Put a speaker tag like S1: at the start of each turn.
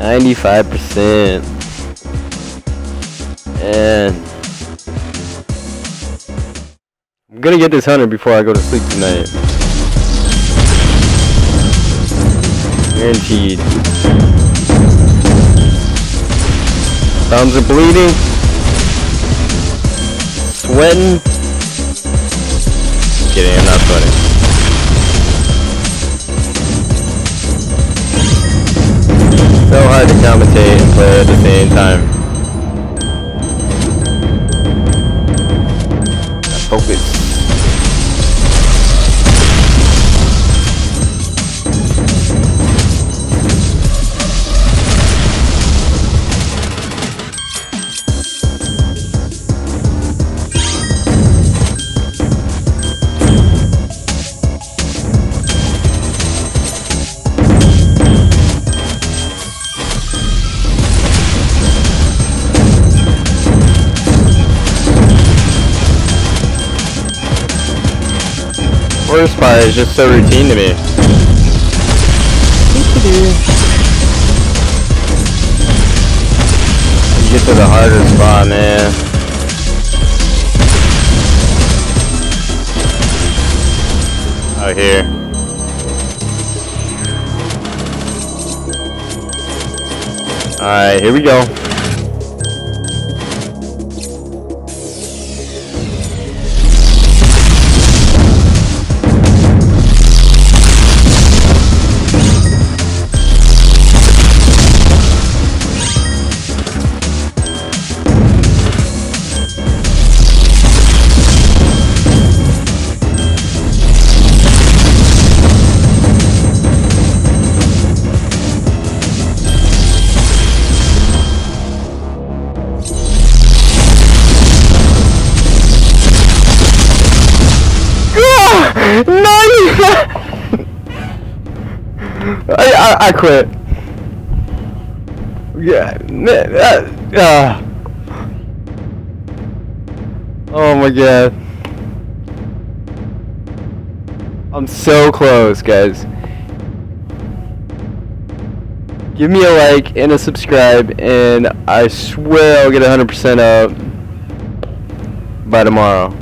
S1: 95%. And I'm gonna get this 100 before I go to sleep tonight. Guaranteed. Thumbs are bleeding. Sweating. Kidding, I'm not sweating. Hard to commentate and play at the same time. Worst part is just so routine to me. You get to the harder spot, man. Out here. Alright, here we go. I, I, I quit. Yeah. Uh. Oh my god. I'm so close, guys. Give me a like and a subscribe, and I swear I'll get 100% up by tomorrow.